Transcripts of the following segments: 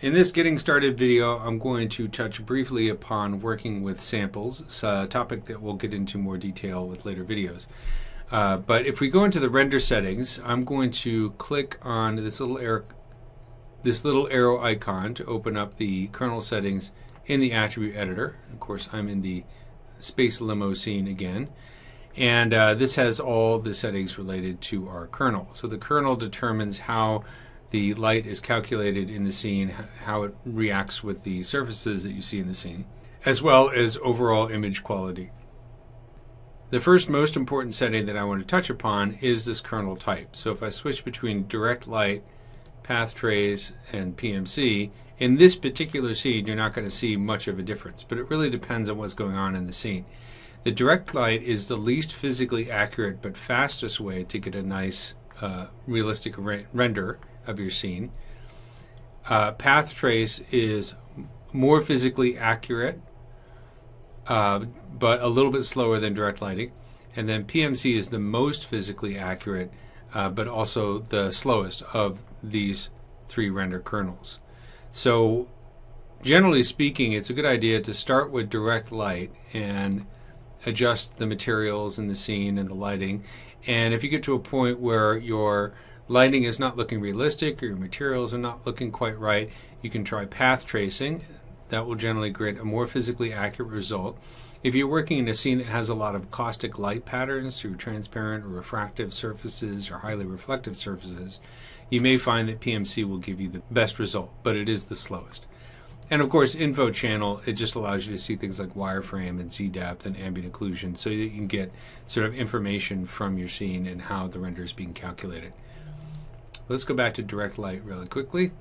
In this getting started video, I'm going to touch briefly upon working with samples. It's a topic that we'll get into more detail with later videos. Uh, but if we go into the render settings, I'm going to click on this little arrow, this little arrow icon to open up the kernel settings in the attribute editor. Of course, I'm in the space limo scene again. And uh, this has all the settings related to our kernel. So the kernel determines how the light is calculated in the scene, how it reacts with the surfaces that you see in the scene, as well as overall image quality. The first most important setting that I want to touch upon is this kernel type. So if I switch between direct light, path trace, and PMC, in this particular scene you're not going to see much of a difference, but it really depends on what's going on in the scene. The direct light is the least physically accurate but fastest way to get a nice uh, realistic re render of your scene. Uh, path trace is more physically accurate, uh, but a little bit slower than direct lighting. And then PMC is the most physically accurate, uh, but also the slowest of these three render kernels. So, generally speaking, it's a good idea to start with direct light and adjust the materials in the scene and the lighting. And if you get to a point where your lighting is not looking realistic or your materials are not looking quite right, you can try path tracing. That will generally create a more physically accurate result. If you're working in a scene that has a lot of caustic light patterns through transparent or refractive surfaces or highly reflective surfaces, you may find that PMC will give you the best result, but it is the slowest. And of course, info channel, it just allows you to see things like wireframe and Z depth and ambient occlusion so that you can get sort of information from your scene and how the render is being calculated. Let's go back to direct light really quickly.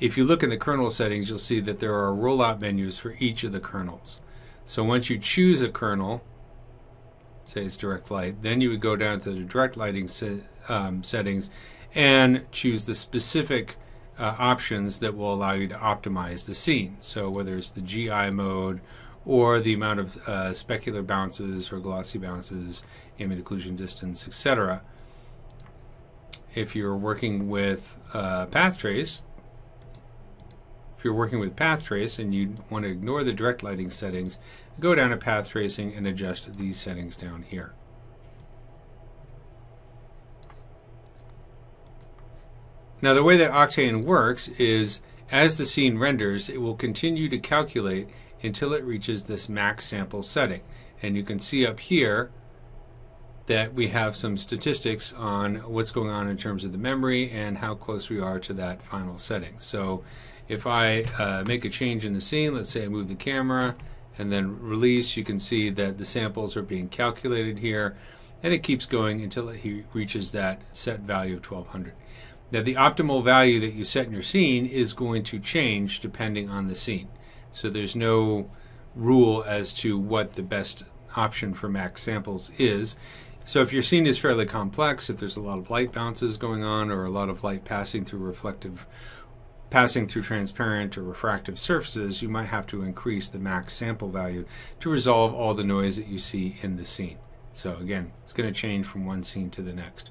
If you look in the kernel settings, you'll see that there are rollout menus for each of the kernels. So once you choose a kernel, say it's direct light, then you would go down to the direct lighting se um, settings and choose the specific uh, options that will allow you to optimize the scene. So whether it's the GI mode or the amount of uh, specular bounces or glossy bounces, ambient occlusion distance, etc if you're working with uh, path trace, if you're working with path trace and you want to ignore the direct lighting settings, go down to path tracing and adjust these settings down here. Now the way that Octane works is as the scene renders, it will continue to calculate until it reaches this max sample setting. And you can see up here that we have some statistics on what's going on in terms of the memory and how close we are to that final setting. So if I uh, make a change in the scene, let's say I move the camera and then release, you can see that the samples are being calculated here and it keeps going until it reaches that set value of 1200. Now the optimal value that you set in your scene is going to change depending on the scene. So there's no rule as to what the best option for max samples is. So if your scene is fairly complex, if there's a lot of light bounces going on or a lot of light passing through reflective passing through transparent or refractive surfaces, you might have to increase the max sample value to resolve all the noise that you see in the scene. So again, it's going to change from one scene to the next.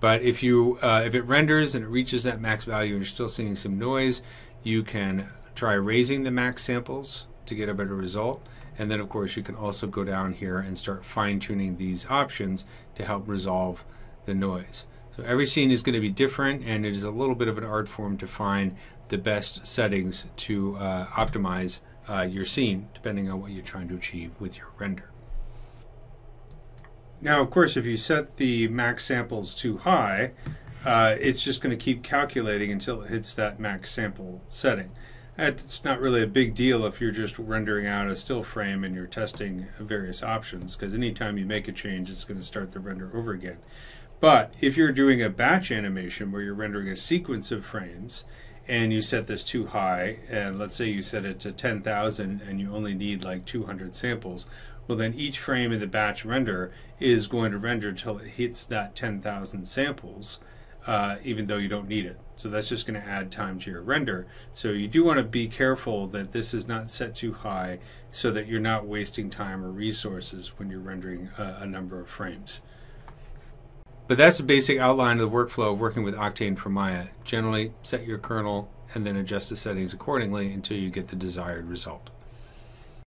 But if you uh, if it renders and it reaches that max value and you're still seeing some noise, you can try raising the max samples to get a better result. And then of course you can also go down here and start fine tuning these options to help resolve the noise. So every scene is going to be different and it is a little bit of an art form to find the best settings to uh, optimize uh, your scene depending on what you're trying to achieve with your render. Now of course if you set the max samples too high, uh, it's just going to keep calculating until it hits that max sample setting. It's not really a big deal if you're just rendering out a still frame and you're testing various options, because anytime you make a change, it's going to start the render over again. But if you're doing a batch animation where you're rendering a sequence of frames, and you set this too high, and let's say you set it to 10,000 and you only need like 200 samples, well then each frame in the batch render is going to render until it hits that 10,000 samples, uh, even though you don't need it. So that's just going to add time to your render. So you do want to be careful that this is not set too high so that you're not wasting time or resources when you're rendering a, a number of frames. But that's a basic outline of the workflow of working with Octane for Maya. Generally, set your kernel and then adjust the settings accordingly until you get the desired result.